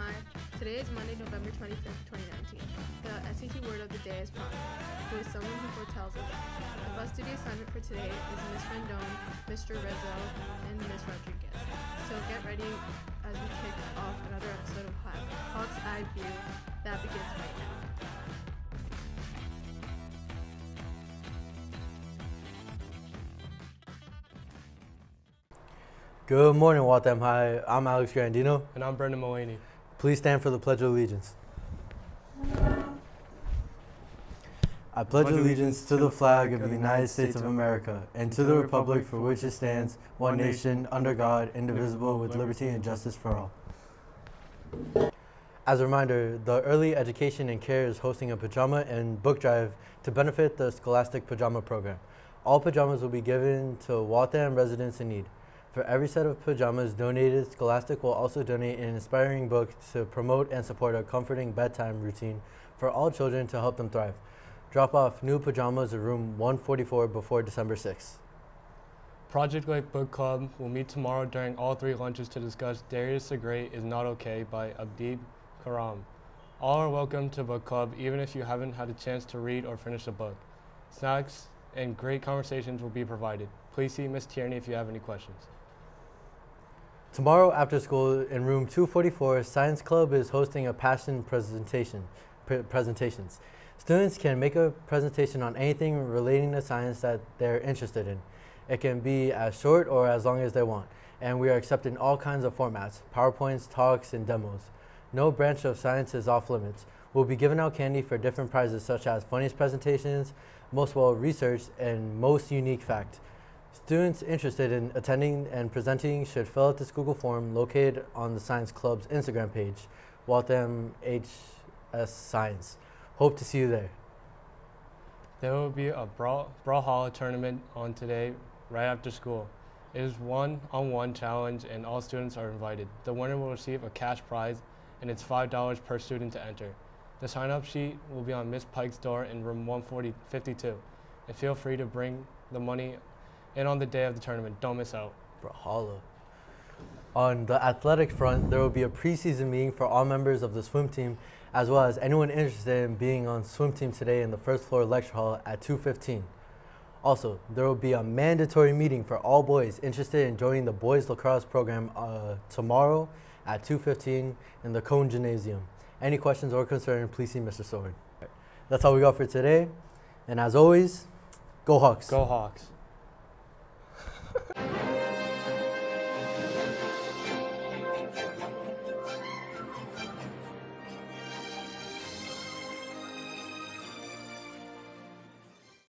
Hi. Today is Monday, November 25th, 2019. The SAT word of the day is prophet, who is someone who foretells events. The bus duty assignment for today is Miss Rendon, Mr. Rizzo, and Miss Rodriguez. So get ready as we kick off another episode of Hawk's Eye View that begins right now. Good morning, Waltham High. I'm Alex Grandino. And I'm Brendan Mullaney. Please stand for the Pledge of Allegiance. I pledge allegiance to the flag of the United States of America and to the republic for which it stands, one nation, under God, indivisible, with liberty and justice for all. As a reminder, the Early Education and Care is hosting a pajama and book drive to benefit the Scholastic Pajama Program. All pajamas will be given to Waltham residents in need. For every set of pajamas donated, Scholastic will also donate an inspiring book to promote and support a comforting bedtime routine for all children to help them thrive. Drop off new pajamas at room 144 before December 6th. Project Life Book Club will meet tomorrow during all three lunches to discuss Darius the Great is Not Okay by Abdib Khorram. All are welcome to book club even if you haven't had a chance to read or finish a book. Snacks and great conversations will be provided. Please see Ms. Tierney if you have any questions. Tomorrow after school in room 244, Science Club is hosting a passion presentation, pre presentations. Students can make a presentation on anything relating to science that they're interested in. It can be as short or as long as they want, and we are accepting all kinds of formats, PowerPoints, talks, and demos. No branch of science is off limits. We'll be giving out candy for different prizes such as funniest presentations, most well researched, and most unique fact. Students interested in attending and presenting should fill out this Google form located on the Science Club's Instagram page, Waltham HS Science. Hope to see you there. There will be a Brawl, Brawlhalla tournament on today right after school. It is one-on-one -on -one challenge and all students are invited. The winner will receive a cash prize and it's $5 per student to enter. The sign-up sheet will be on Miss Pike's door in room 152. And feel free to bring the money and on the day of the tournament. Don't miss out. Brawlhalla. On the athletic front, there will be a preseason meeting for all members of the swim team, as well as anyone interested in being on swim team today in the first floor lecture hall at 2.15. Also, there will be a mandatory meeting for all boys interested in joining the boys lacrosse program uh, tomorrow at 2.15 in the Cone Gymnasium. Any questions or concerns, please see Mr. Sword. That's all we got for today. And as always, go Hawks. Go Hawks.